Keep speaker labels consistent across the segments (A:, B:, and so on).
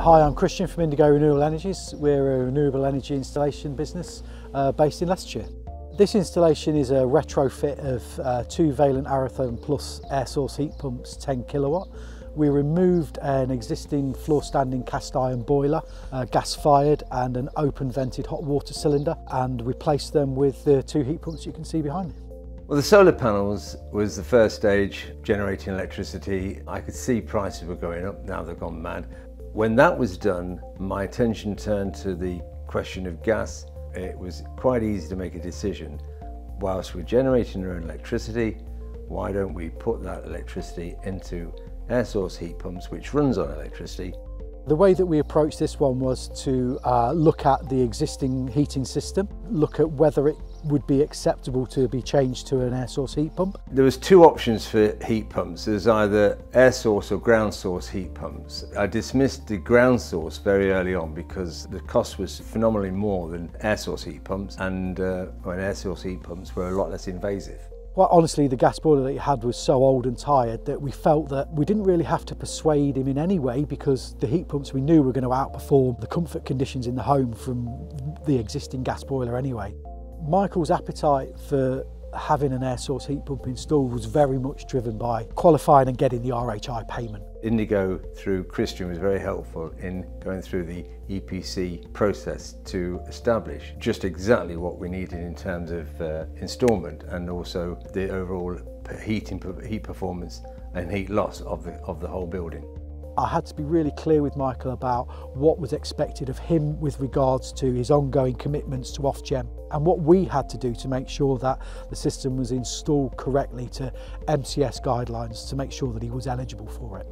A: Hi, I'm Christian from Indigo Renewable Energies. We're a renewable energy installation business uh, based in Leicestershire. This installation is a retrofit of uh, two Vaillant aroTHERM Plus air source heat pumps 10 kilowatt. We removed an existing floor standing cast iron boiler, uh, gas fired and an open vented hot water cylinder and replaced them with the two heat pumps you can see behind me.
B: Well, the solar panels was the first stage generating electricity. I could see prices were going up, now they've gone mad. When that was done, my attention turned to the question of gas. It was quite easy to make a decision. Whilst we're generating our own electricity, why don't we put that electricity into air source heat pumps, which runs on electricity,
A: the way that we approached this one was to uh, look at the existing heating system, look at whether it would be acceptable to be changed to an air source heat pump.
B: There was two options for heat pumps. There's either air source or ground source heat pumps. I dismissed the ground source very early on because the cost was phenomenally more than air source heat pumps and uh, when air source heat pumps were a lot less invasive.
A: Quite honestly, the gas boiler that he had was so old and tired that we felt that we didn't really have to persuade him in any way because the heat pumps we knew were going to outperform the comfort conditions in the home from the existing gas boiler anyway. Michael's appetite for having an air source heat pump installed was very much driven by qualifying and getting the RHI payment.
B: Indigo through Christian was very helpful in going through the EPC process to establish just exactly what we needed in terms of uh, instalment and also the overall heating, heat performance and heat loss of the, of the whole building.
A: I had to be really clear with Michael about what was expected of him with regards to his ongoing commitments to Ofgem and what we had to do to make sure that the system was installed correctly to MCS guidelines to make sure that he was eligible for it.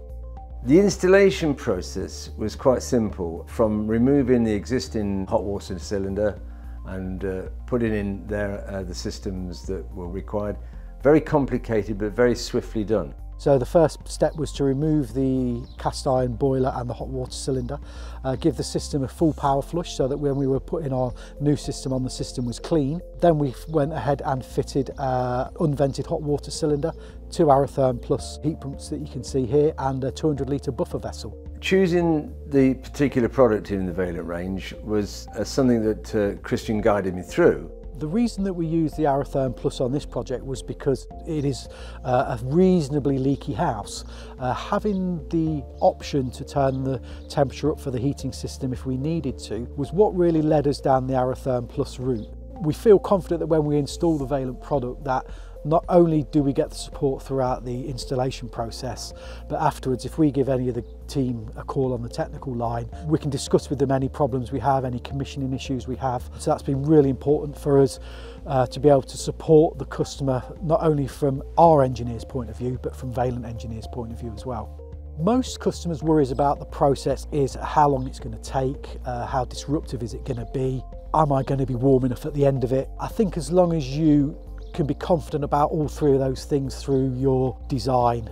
B: The installation process was quite simple from removing the existing hot water cylinder and uh, putting in there uh, the systems that were required. Very complicated but very swiftly done.
A: So the first step was to remove the cast iron boiler and the hot water cylinder, uh, give the system a full power flush so that when we were putting our new system on the system was clean. Then we went ahead and fitted uh, unvented hot water cylinder, two aroTHERM Plus heat pumps that you can see here and a 200 litre buffer vessel.
B: Choosing the particular product in the Vaillant range was uh, something that uh, Christian guided me through.
A: The reason that we used the aroTHERM Plus on this project was because it is uh, a reasonably leaky house. Uh, having the option to turn the temperature up for the heating system if we needed to was what really led us down the aroTHERM Plus route. We feel confident that when we install the Vaillant product that not only do we get the support throughout the installation process, but afterwards, if we give any of the team a call on the technical line, we can discuss with them any problems we have, any commissioning issues we have. So that's been really important for us uh, to be able to support the customer, not only from our engineer's point of view, but from Vaillant engineer's point of view as well. Most customers' worries about the process is how long it's going to take, uh, how disruptive is it going to be, am I going to be warm enough at the end of it? I think as long as you can be confident about all three of those things through your design,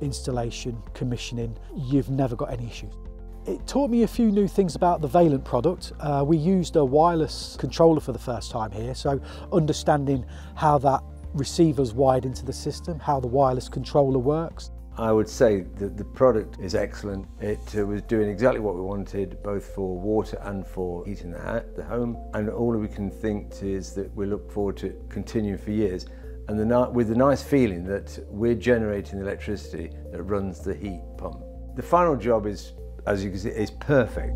A: installation, commissioning, you've never got any issues. It taught me a few new things about the Vaillant product. Uh, we used a wireless controller for the first time here, so understanding how that receiver's wired into the system, how the wireless controller works.
B: I would say that the product is excellent. It uh, was doing exactly what we wanted, both for water and for heating the, the home. And all we can think is that we look forward to continuing for years. And the, with the nice feeling that we're generating the electricity that runs the heat pump. The final job is, as you can see, is perfect.